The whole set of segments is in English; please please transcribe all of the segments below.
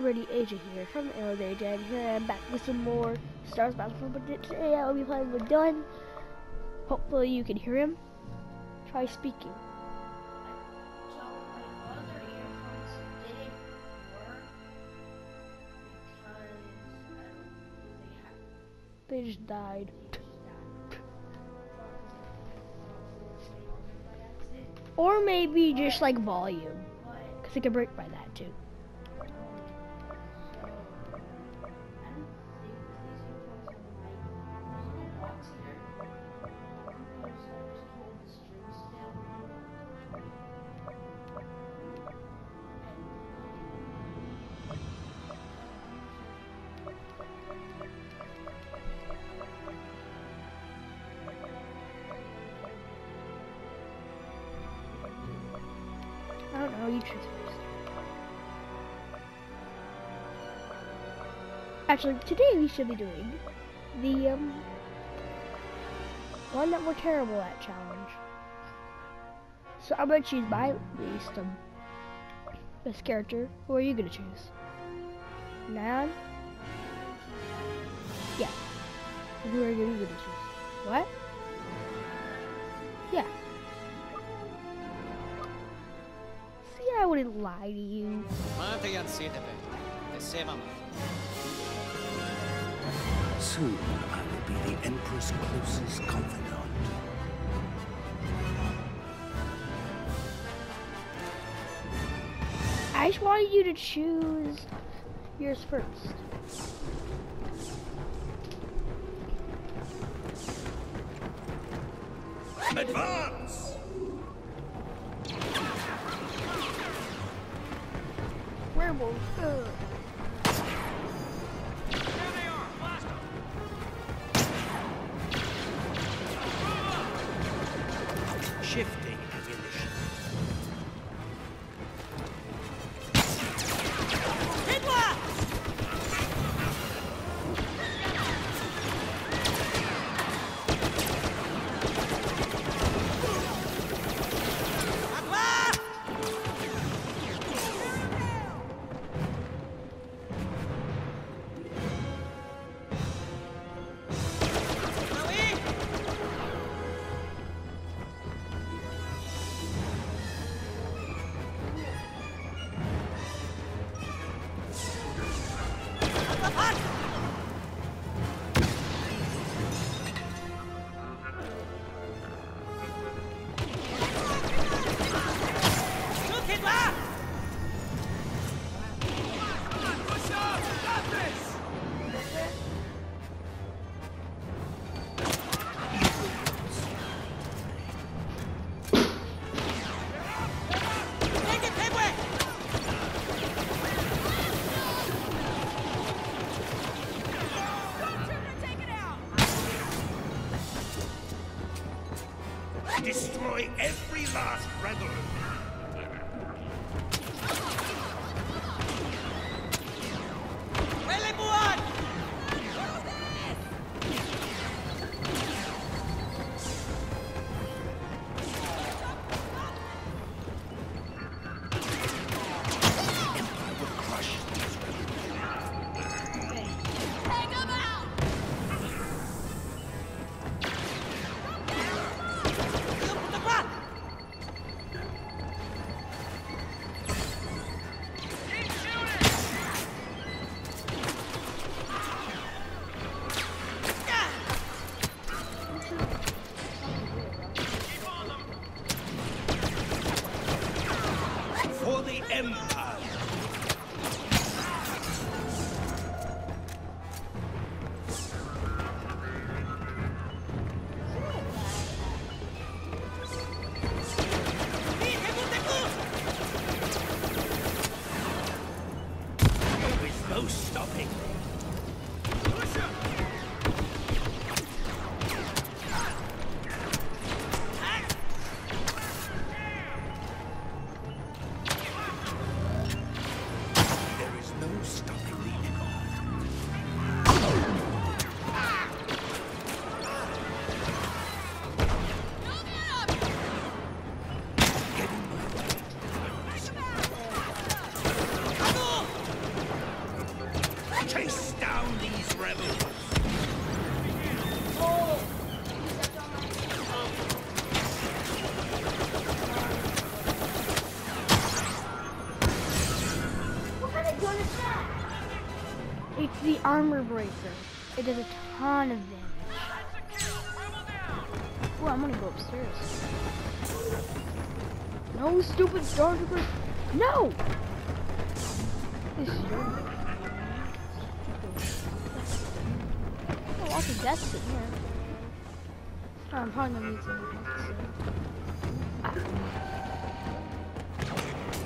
everybody, AJ here from Arrows AJ, and here I am back with some more Star Wars Battlefront, but today I will be playing with Dylan. Hopefully you can hear him. Try speaking. They just died. Or maybe just like volume, because it could break by that too. Actually, today we should be doing the um one that we're terrible at challenge. So I'm gonna choose my least um best character. Who are you gonna choose? Nan? Yeah. Who are you gonna choose? What? Yeah. See, I wouldn't lie to you. Soon I will be the Emperor's closest confidant. I just wanted you to choose yours first. Advance! Werewolf. Ugh. Armor breaker. It does a ton of damage. Oh, I'm gonna go upstairs. No, stupid stormtrooper. No! This is your Oh, lots of deaths in here. Oh, I'm probably gonna need some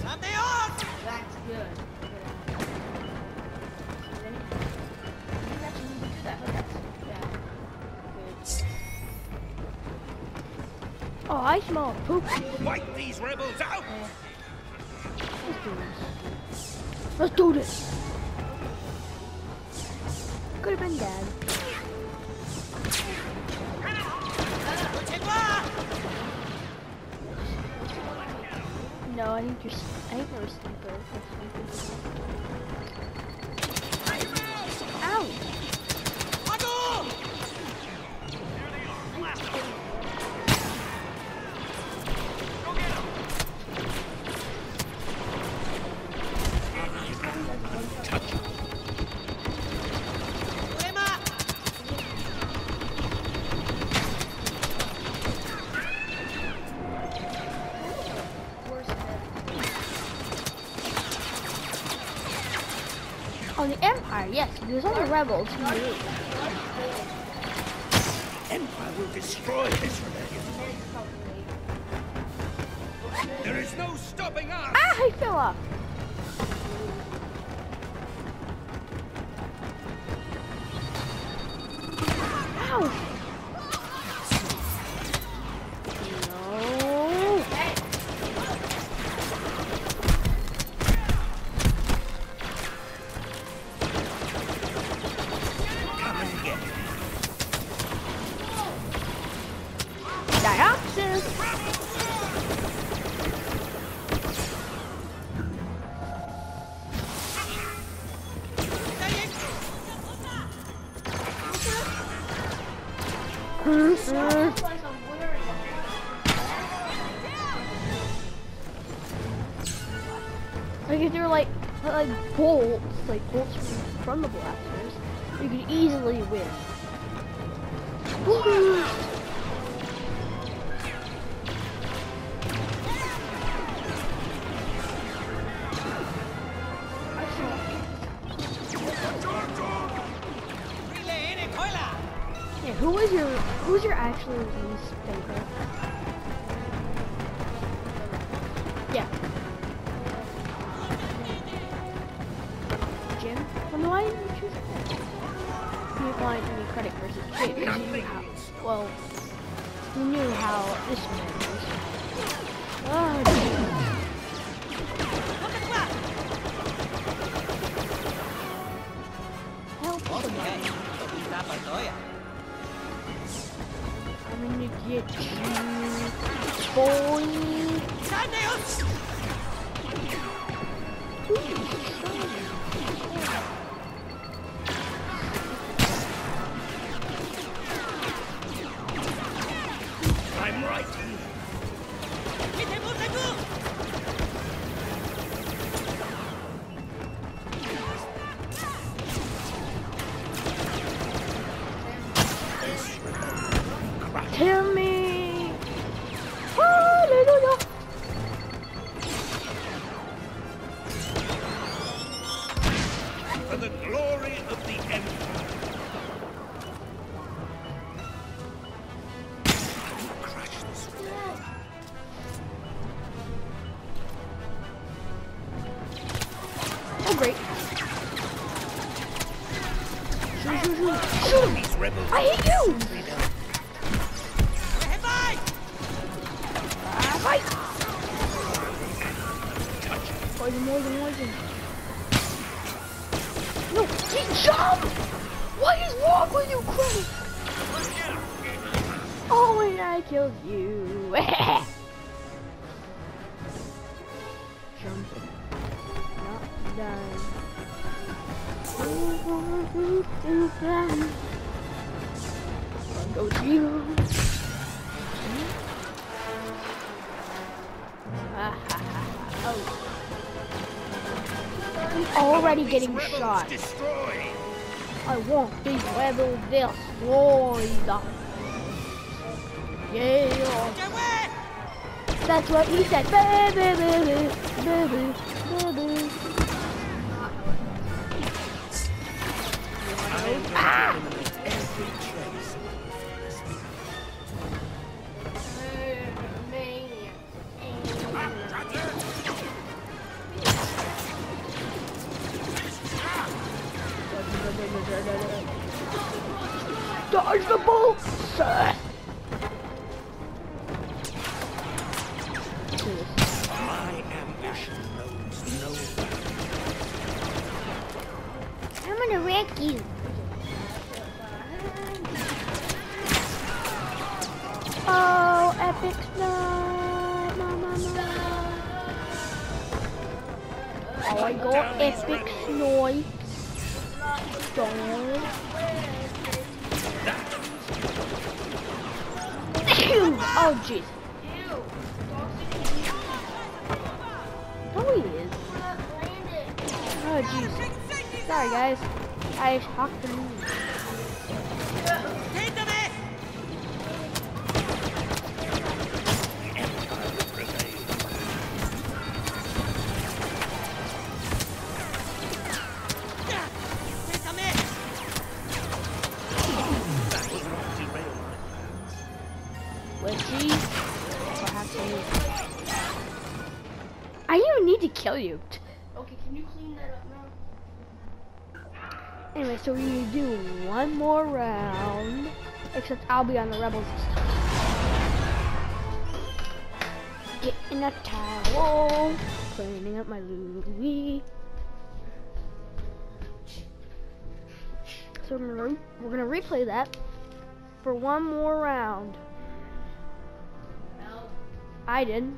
Sandeos! That's good. Oh, I smell poop. Wipe these rebels out! Let's do this. Let's do this. Could have been dad. No, I think you're. I think sleeper. Oh, the Empire, yes. There's only rebels who do. Empire will destroy this rebellion. There is no stopping us! Ah, I fell off. Ow! Who is your who's your actual least favorite? Yeah. Jim? Well, why didn't you choose? You wanted to me credit versus Jim. Well, you knew how this man I'm Great. Shoot, shoot, shoot. Shoot. I hate you. fight. Poison, poison, poison. No, he jump. What is wrong with you, Chris? Oh, and I killed you. already getting shot. Destroyed. I want these rebels destroyed. Yeah. That's what he said. Baby, baby, baby, baby. I So we need to do one more round. Except I'll be on the rebels this time. Get in a towel, cleaning up my Louis. So we're gonna, we're gonna replay that for one more round. I did.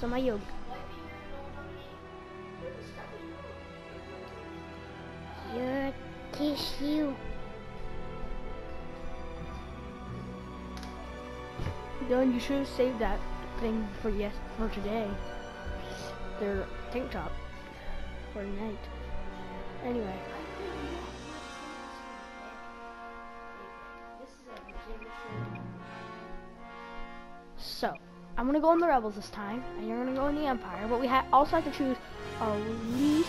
Yoke. Your tissue. Dylan, you should have saved that thing for yes for today. Their tank top for tonight. Anyway, This is a legitimate so I'm gonna go in the rebels this time, and you're gonna go in the empire. But we ha- also have to choose our least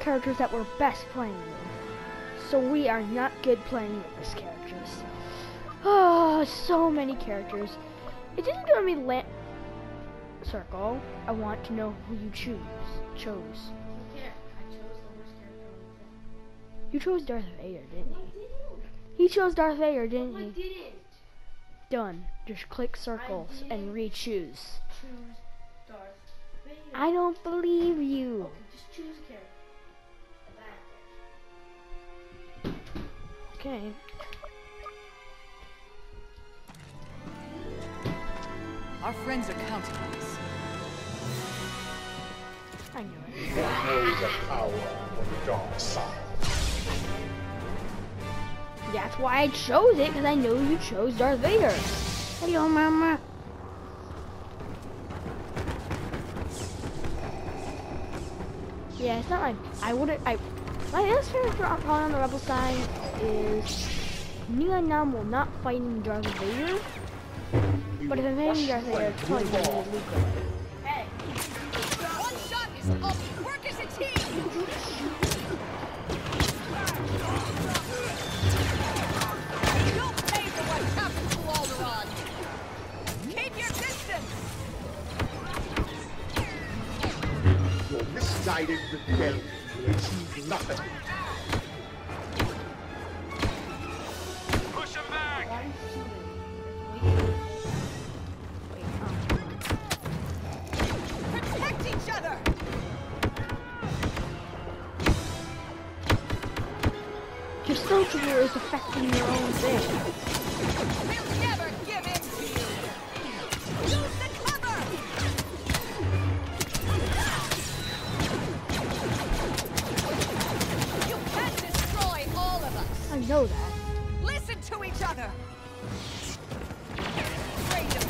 characters that we're best playing with. So we are not good playing with these characters. Oh, so many characters. It didn't give me la- circle. I want to know who you choose. Chose. You chose the worst character You chose Darth Vader, didn't you? he? He chose Darth Vader, didn't he? I he? didn't. Done. Just click circles and didn't. re-choose. Choose Darth Vader. I don't believe you. Okay, just choose a character. A bad character. Okay. Our friends are counting on us. I knew it. knows the power of the dark side. That's why I chose it, because I know you chose Darth Vader. Hello, Mama. Yeah, it's not like I wouldn't. I my answer for calling on the rebel side is Nien Nunb will not fight in Darth Vader. But if I'm fighting Darth Vader, it's probably gonna be Luke. Will achieve nothing. Protect each other. Your soldier is affecting your own thing. Know that. Listen to each other. Freedom.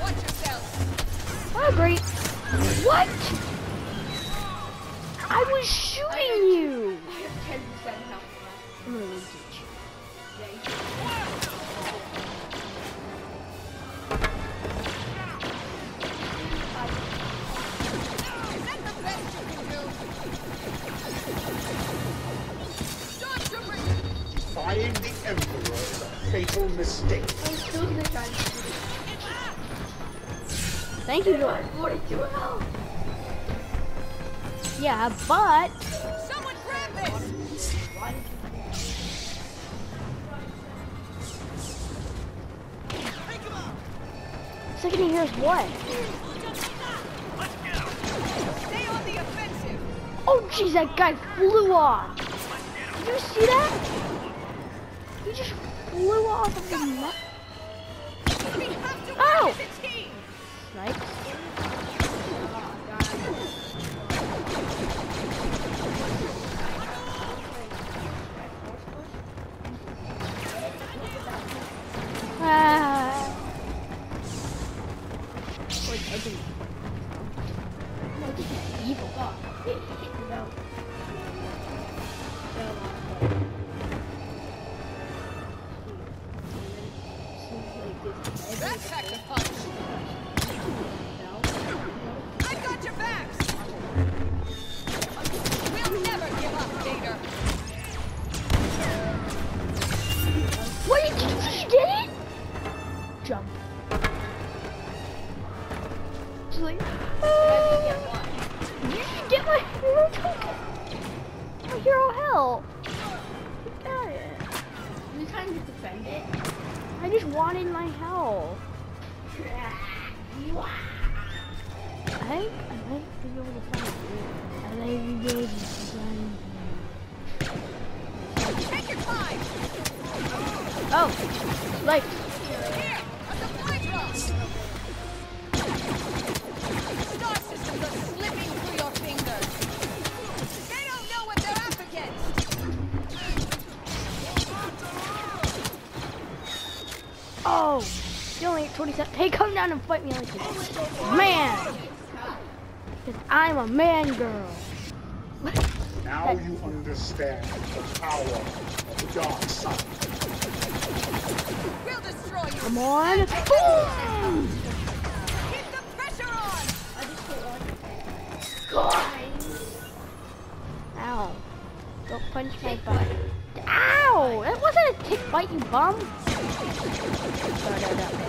Watch yourself. I agree. What? I was shooting you. Fatal mistake. I'm still gonna try to shoot it. Thank you, George. 42 health. Yeah, but someone grab this. second he hears what? Stay on the offensive. Oh, jeez, that guy flew off. Did you see that? He just flew off of the map. We have to Ow! work as a team. Snipes. Ah. Wait, I didn't. No, this is evil. Think I might be able to. I might be able to Take your time. Oh, like. Oh, you only at 27. Hey, come down and fight me like this. Man! Because I'm a man girl. Now you understand the power of the dark side. We'll destroy you. Come on. Boom! Keep the pressure on. Ow. Don't punch my butt. Ow! That wasn't a tick bite, you bum. No, no, no.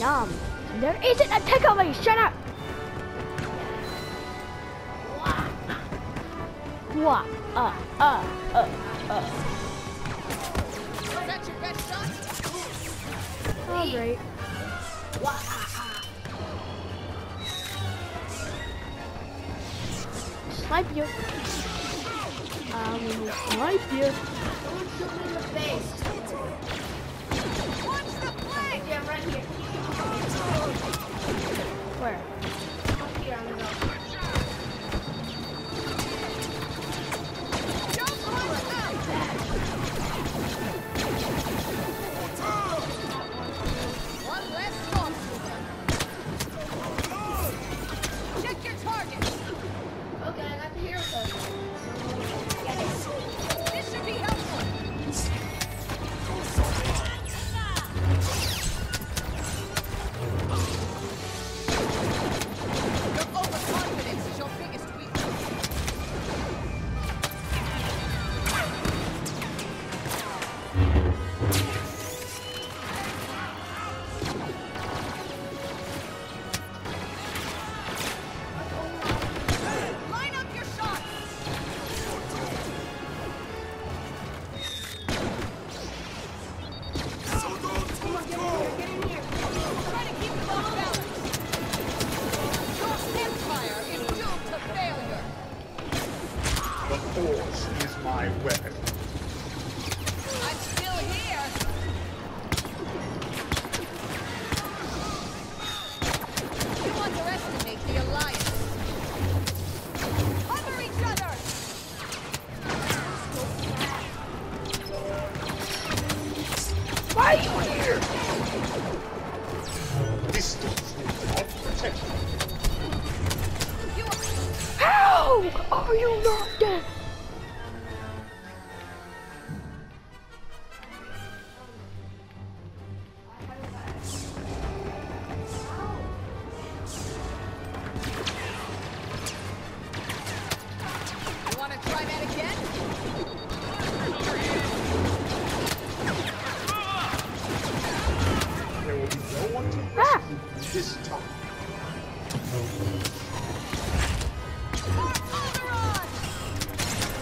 Nom. There isn't a me. Shut up. What? Uh, uh, uh, uh. Is that your best shot? All right. Snipe you. I will snipe you. Someone shoot me in the face. Where?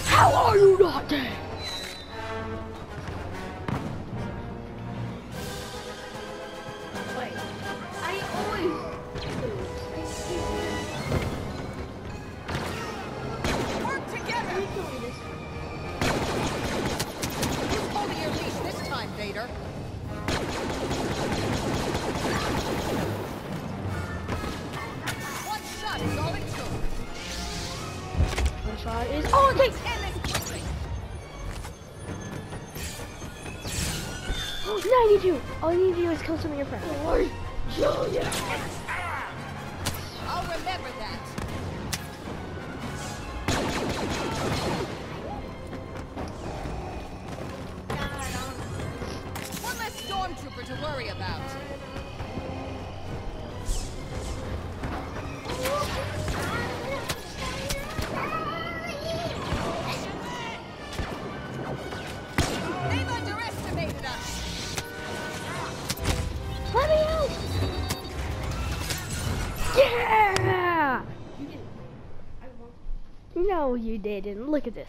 How are you not dead? I'll No, you didn't. Look at this.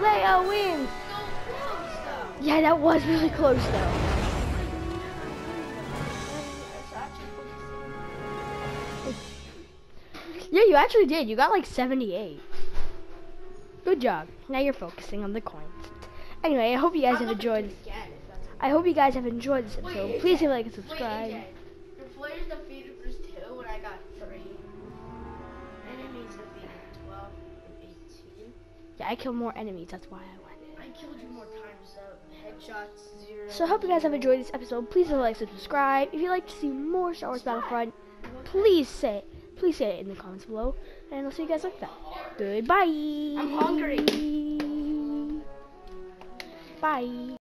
Leia wins! So. Yeah, that was really close though. Yeah, you actually did. You got like 78. Good job. Now you're focusing on the coins. Anyway, I hope you guys have enjoyed. I hope you guys have enjoyed this episode. Please hit like and subscribe. Yeah, I killed more enemies. That's why I won. I killed you more times, so headshots, zero. So I hope you guys have enjoyed this episode. Please like and subscribe. If you'd like to see more Star Wars Battlefront, please say it. Please say it in the comments below. And I'll see you guys next time. Goodbye. I'm hungry. Bye.